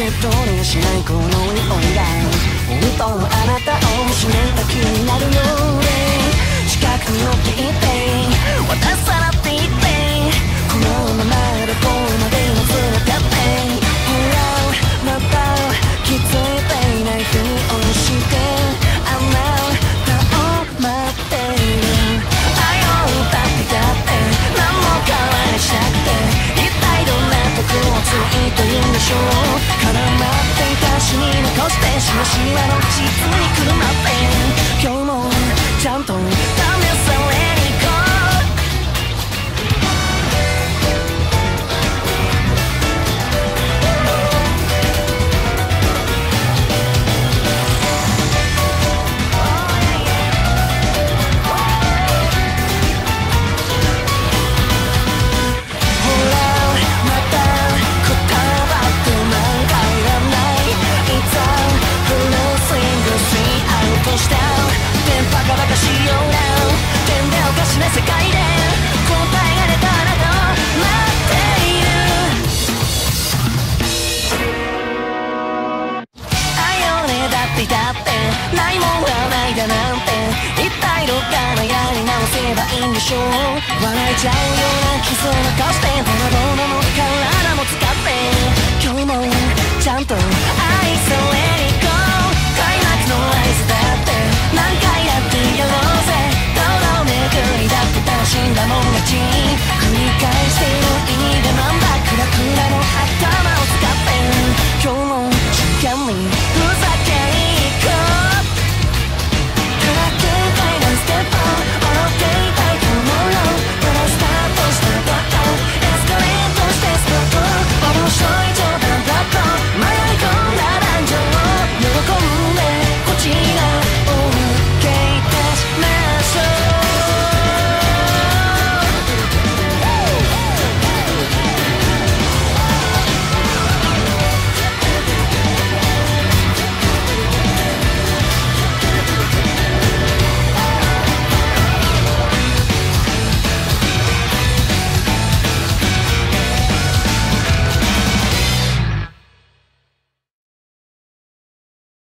どにしないこの匂いが。本当のあなたをこしてしましまの実に来るまで今日もちゃんと電波がバカしような点でおかしな世界で答えが出たあなたを待っているあよねだっていたってないもんはないだなんて一体どっからやり直せばいいんでしょう笑えちゃうようなきそうな顔してドラド